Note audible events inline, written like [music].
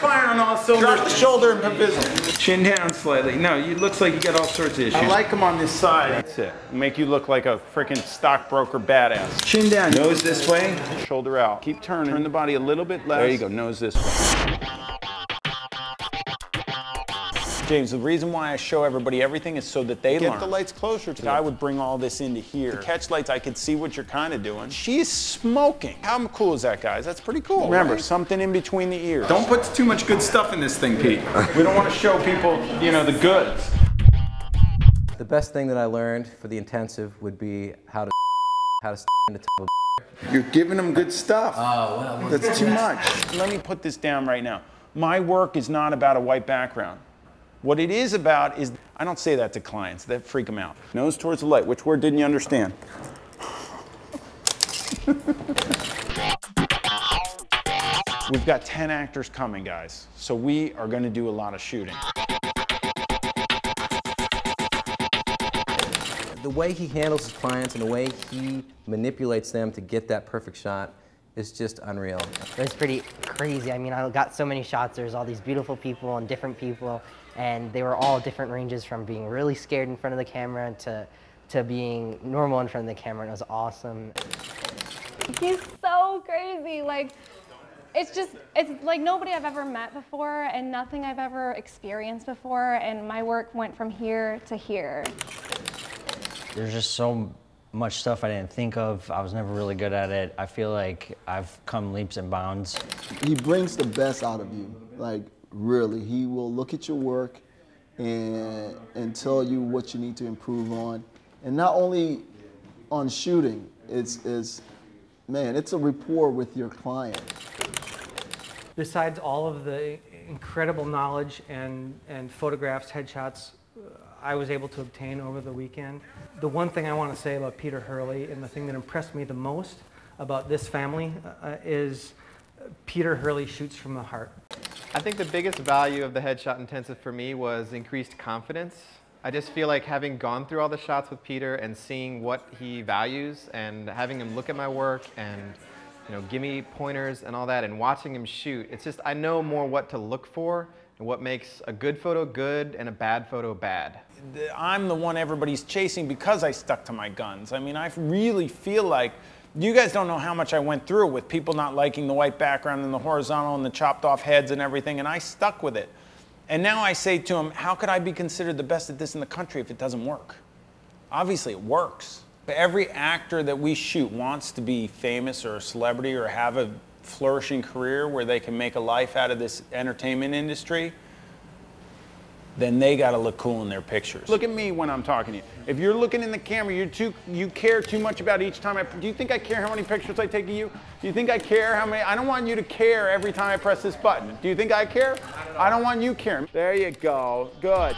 firing on all cylinders. Drop the shoulder and pizzle. Chin down slightly. No, you looks like you got all sorts of issues. I like them on this side. That's it. Make you look like a freaking stockbroker badass. Chin down. Nose this way. Shoulder out. Keep turning. Turn the body a little bit less. There you go. Nose this way. James, the reason why I show everybody everything is so that they Get learn. the lights closer to I would bring all this into here. The catch lights, I could see what you're kind of doing. She's smoking. How cool is that, guys? That's pretty cool. Remember, right? something in between the ears. Don't put too much good stuff in this thing, Pete. we don't want to show people, you know, the goods. The best thing that I learned for the intensive would be how to [laughs] how to in the top of [laughs] You're giving them good stuff. Oh, well. That's too much. Let me put this down right now. My work is not about a white background. What it is about is, I don't say that to clients, that freak them out. Nose towards the light. Which word didn't you understand? [laughs] We've got 10 actors coming, guys. So we are going to do a lot of shooting. the way he handles his clients and the way he manipulates them to get that perfect shot is just unreal. It was pretty crazy. I mean, I got so many shots. There's all these beautiful people and different people, and they were all different ranges from being really scared in front of the camera to, to being normal in front of the camera. And it was awesome. He's so crazy. Like, it's just, it's like nobody I've ever met before and nothing I've ever experienced before. And my work went from here to here. There's just so much stuff I didn't think of. I was never really good at it. I feel like I've come leaps and bounds. He brings the best out of you. Like really, he will look at your work and and tell you what you need to improve on. And not only on shooting, it's it's man, it's a rapport with your client. Besides all of the incredible knowledge and, and photographs, headshots I was able to obtain over the weekend, the one thing I want to say about Peter Hurley and the thing that impressed me the most about this family uh, is Peter Hurley shoots from the heart. I think the biggest value of the headshot intensive for me was increased confidence. I just feel like having gone through all the shots with Peter and seeing what he values and having him look at my work and you know, give me pointers and all that and watching him shoot, it's just I know more what to look for and what makes a good photo good and a bad photo bad. I'm the one everybody's chasing because I stuck to my guns. I mean, I really feel like you guys don't know how much I went through with people not liking the white background and the horizontal and the chopped off heads and everything, and I stuck with it. And now I say to them, how could I be considered the best at this in the country if it doesn't work? Obviously, it works. But every actor that we shoot wants to be famous or a celebrity or have a flourishing career where they can make a life out of this entertainment industry then they got to look cool in their pictures. Look at me when I'm talking to you. If you're looking in the camera, you're too, you care too much about each time I, do you think I care how many pictures I take of you? Do you think I care how many, I don't want you to care every time I press this button. Do you think I care? I don't, I don't want you caring. There you go, good.